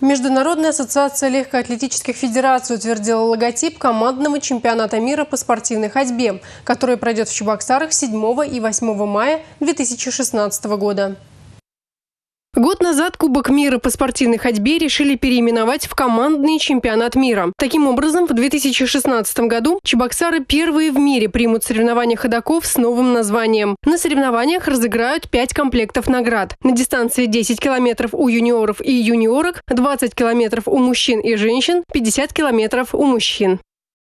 Международная ассоциация легкоатлетических федераций утвердила логотип командного чемпионата мира по спортивной ходьбе, который пройдет в Чебоксарах 7 и 8 мая 2016 года. Год назад Кубок мира по спортивной ходьбе решили переименовать в командный чемпионат мира. Таким образом, в 2016 году Чебоксары первые в мире примут соревнования ходаков с новым названием. На соревнованиях разыграют 5 комплектов наград. На дистанции 10 километров у юниоров и юниорок, 20 километров у мужчин и женщин, 50 километров у мужчин.